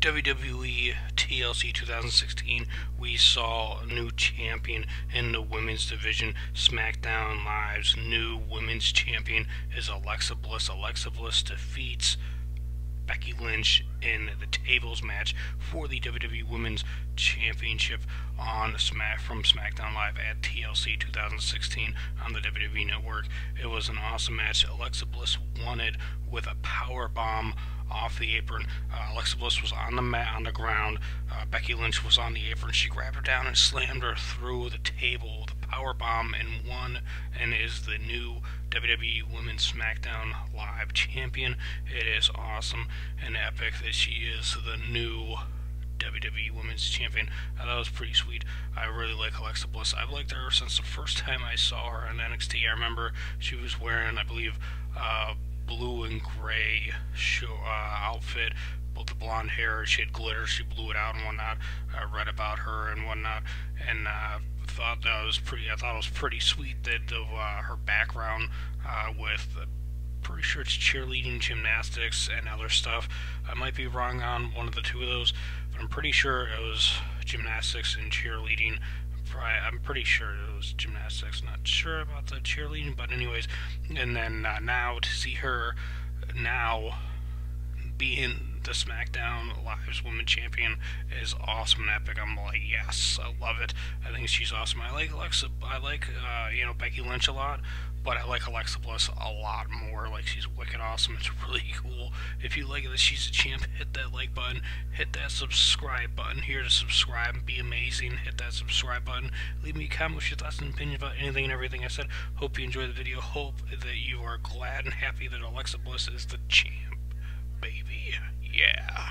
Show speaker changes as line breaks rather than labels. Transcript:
WWE TLC 2016, we saw a new champion in the women's division. SmackDown Live's new women's champion is Alexa Bliss. Alexa Bliss defeats Becky Lynch in the tables match for the WWE Women's Championship on Smack from SmackDown Live at TLC 2016 on the WWE Network. It was an awesome match. Alexa Bliss won it with a power bomb off the apron. Uh, Alexa Bliss was on the mat on the ground. Uh, Becky Lynch was on the apron. She grabbed her down and slammed her through the table with a power bomb and won and is the new WWE Women's SmackDown Live champion. It is awesome and epic that she is the new WWE Women's Champion. Uh, that was pretty sweet. I really like Alexa Bliss. I've liked her since the first time I saw her on NXT. I remember she was wearing, I believe, uh, and gray show, uh, outfit. Both the blonde hair, she had glitter, she blew it out and whatnot. I read about her and whatnot, and uh, thought that was pretty. I thought it was pretty sweet that uh, her background uh, with. pretty sure it's cheerleading, gymnastics, and other stuff. I might be wrong on one of the two of those, but I'm pretty sure it was gymnastics and cheerleading. I'm pretty sure it was gymnastics. Not sure about the cheerleading, but anyways. And then uh, now to see her now being the SmackDown Lives Women Champion is awesome and epic. I'm like, yes, I love it. I think she's awesome. I like Alexa. I like uh, you know Becky Lynch a lot, but I like Alexa Bliss a lot more. Like she's wicked awesome. It's really cool. If you like that she's a champ, hit that like button, hit that subscribe button here to subscribe and be amazing. Hit that subscribe button. Leave me a comment with your thoughts and opinions about anything and everything I said. Hope you enjoyed the video. Hope that you are glad and happy that Alexa Bliss is the champ, baby. Yeah.